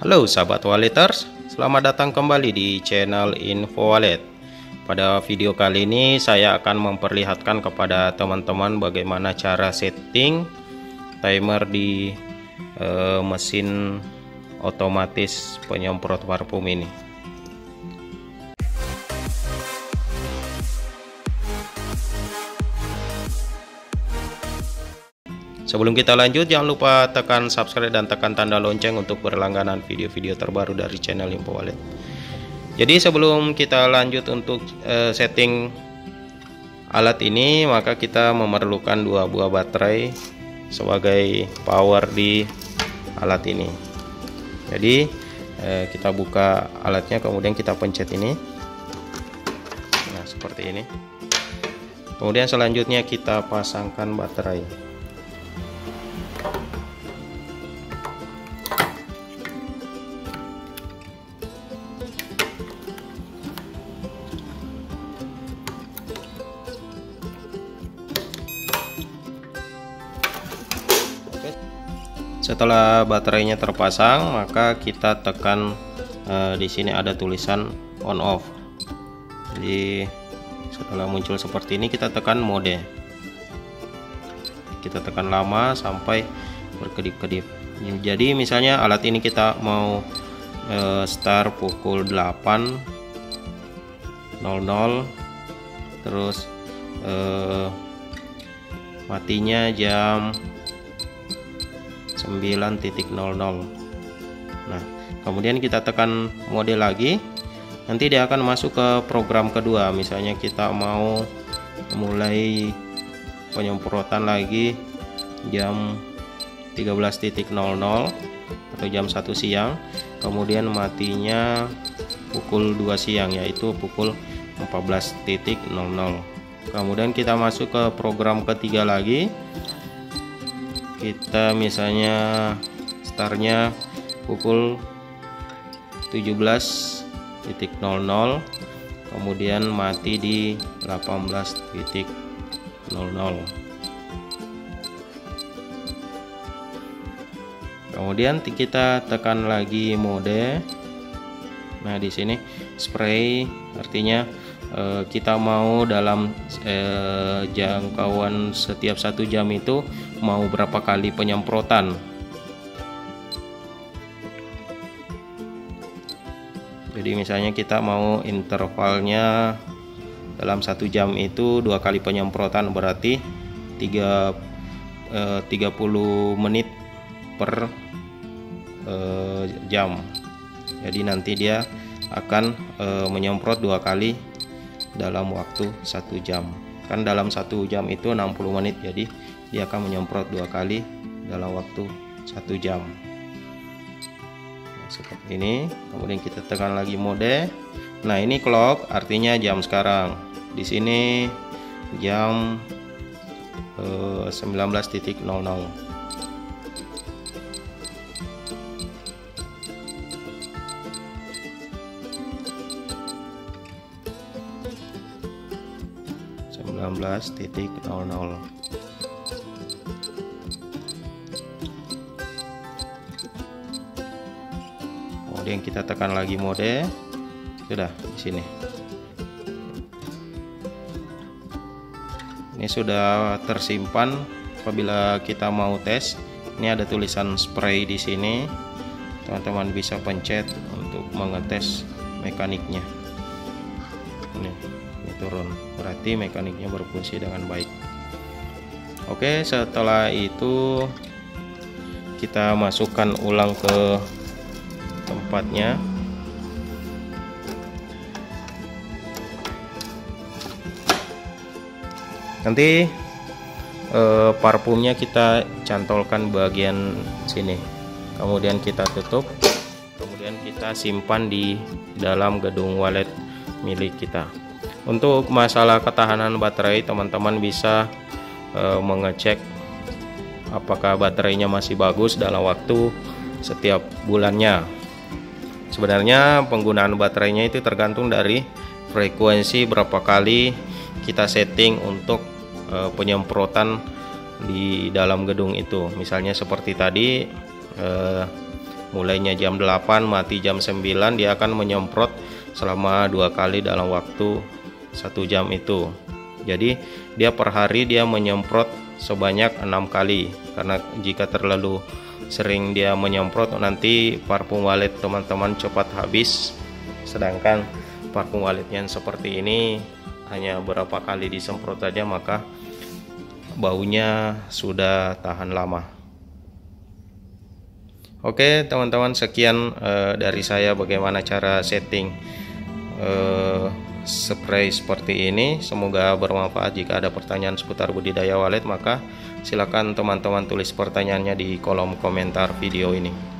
Halo sahabat walleters, selamat datang kembali di channel Info Wallet. Pada video kali ini saya akan memperlihatkan kepada teman-teman bagaimana cara setting timer di e, mesin otomatis penyemprot parfum ini. Sebelum kita lanjut, jangan lupa tekan subscribe dan tekan tanda lonceng untuk berlangganan video-video terbaru dari channel Info Wallet. Jadi sebelum kita lanjut untuk uh, setting alat ini, maka kita memerlukan dua buah baterai sebagai power di alat ini. Jadi uh, kita buka alatnya, kemudian kita pencet ini. Nah seperti ini. Kemudian selanjutnya kita pasangkan baterai. Setelah baterainya terpasang, maka kita tekan eh, di sini ada tulisan on off. Jadi setelah muncul seperti ini kita tekan mode. Kita tekan lama sampai berkedip-kedip. Jadi misalnya alat ini kita mau eh, start pukul 8.00 terus eh, matinya jam 9.00 nah kemudian kita tekan mode lagi. Nanti dia akan masuk ke program kedua. Misalnya kita mau mulai penyemprotan lagi jam 13.00 atau jam 1 siang. Kemudian matinya pukul 2 siang yaitu pukul 14.00 kemudian kita masuk ke program ketiga lagi kita misalnya startnya pukul 17.00 kemudian mati di 18.00 kemudian kita tekan lagi mode. Nah di sini spray artinya Eh, kita mau dalam eh, jangkauan setiap satu jam itu mau berapa kali penyemprotan? Jadi misalnya kita mau intervalnya dalam satu jam itu dua kali penyemprotan berarti tiga eh, 30 menit per eh, jam. Jadi nanti dia akan eh, menyemprot dua kali dalam waktu satu jam. Kan dalam satu jam itu 60 menit jadi dia akan menyemprot dua kali dalam waktu satu jam. Nah, seperti ini. Kemudian kita tekan lagi mode. Nah ini clock artinya jam sekarang. Di sini jam eh, 19.00 19.00 kemudian kita tekan lagi mode. Sudah di sini. Ini sudah tersimpan. Apabila kita mau tes ini ada tulisan spray di sini. Teman-teman bisa pencet untuk mengetes mekaniknya. Ini turun. Berarti mekaniknya berfungsi dengan baik. Oke setelah itu kita masukkan ulang ke tempatnya. Nanti eh, parfumnya kita cantolkan bagian sini. Kemudian kita tutup. Kemudian kita simpan di dalam gedung wallet milik kita untuk masalah ketahanan baterai teman-teman bisa e, mengecek apakah baterainya masih bagus dalam waktu setiap bulannya. Sebenarnya penggunaan baterainya itu tergantung dari frekuensi berapa kali kita setting untuk e, penyemprotan di dalam gedung itu. Misalnya seperti tadi e, mulainya jam 8 mati jam 9 dia akan menyemprot selama dua kali dalam waktu satu jam itu. Jadi dia per hari dia menyemprot sebanyak enam kali. Karena jika terlalu sering dia menyemprot nanti parfum walet teman-teman cepat habis. Sedangkan parfum walet yang seperti ini hanya beberapa kali disemprot saja maka baunya sudah tahan lama. Oke teman-teman sekian uh, dari saya bagaimana cara setting uh, spray seperti ini. Semoga bermanfaat. Jika ada pertanyaan seputar budidaya walet maka silakan teman-teman tulis pertanyaannya di kolom komentar video ini